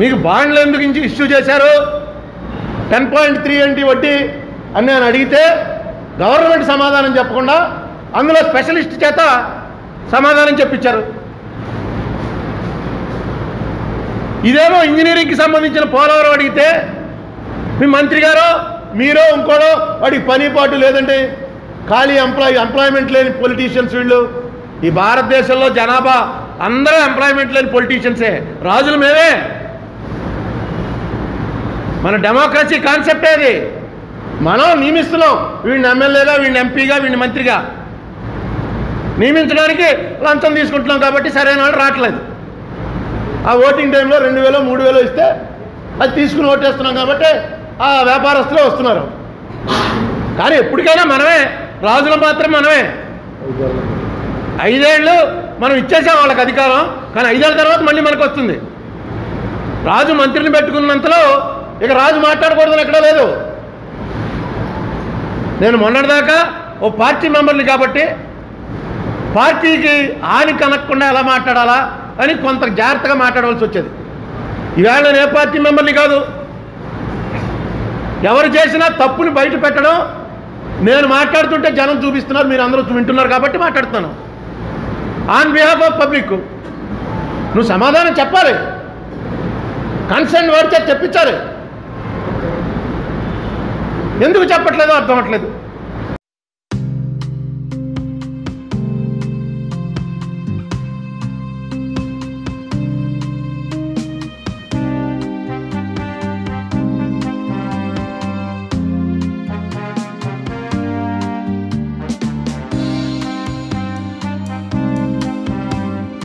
మీకు బాండ్లు ఎందుకు ఇష్యూ చేశారు? టెన్ పాయింట్ త్రీ ఏంటి వడ్డీ అని నేను అడిగితే గవర్నమెంట్ సమాధానం చెప్పకుండా అందులో స్పెషలిస్ట్ చేత సమాధానం చెప్పించారు. ఇదేమో ఇంజనీరింగ్కి సంబంధించిన పోలవరం అడిగితే మీ మంత్రి గారో మీరో ఇంకోడో వాడికి పని పాటు లేదండి ఖాళీ ఎంప్లాయ్ ఎంప్లాయ్మెంట్ లేని పొలిటీషియన్స్ వీళ్ళు. ఈ భారతదేశంలో జనాభా అందరూ ఎంప్లాయ్మెంట్ లేని పొలిటీషియన్సే రాజులు మేమే. మన డెమోక్రసీ కాన్సెప్టే అది మనం నియమిస్తున్నాం. వీడిని ఎమ్మెల్యేగా వీడిని ఎంపీగా వీడిని మంత్రిగా. నియమించడానికి లంచం తీసుకుంటున్నాం కాబట్టి సరైన వాళ్ళు రావట్లేదు. ఆ ఓటింగ్ టైంలో రెండు వేలు మూడు వేలు ఇస్తే అది తీసుకుని ఓటేస్తున్నాం కాబట్టి ఆ వ్యాపారస్తులే వస్తున్నారు. కానీ ఎప్పటికైనా మనమే రాజులు మాత్రం మనమే. ఐదేళ్ళు మనం ఇచ్చేసాం వాళ్ళకి అధికారం కానీ ఐదేళ్ళ తర్వాత మళ్ళీ మనకు వస్తుంది రాజు మంత్రిని పెట్టుకున్నంతలో ఇక రాజు మాట్లాడకూడదని ఎక్కడా లేదు. నేను మొన్నటిదాకా ఓ పార్టీ మెంబర్ని కాబట్టి పార్టీకి హాని కనకుండా ఎలా మాట్లాడాలా అని కొంత జాగ్రత్తగా మాట్లాడవలసి వచ్చేది. ఈవేళ నేను ఏ పార్టీ మెంబర్ని కాదు. ఎవరు చేసినా తప్పుని బయట పెట్టడం నేను మాట్లాడుతుంటే జనం చూపిస్తున్నారు మీరు అందరూ వింటున్నారు కాబట్టి మాట్లాడుతున్నాను. ఆన్ బిహాఫ్ ఆఫ్ పబ్లిక్ నువ్వు సమాధానం చెప్పాలి. కన్సర్న్ వాడితే చెప్పించాలి ఎందుకు చెప్పట్లేదో అర్థం అవ్వట్లేదు.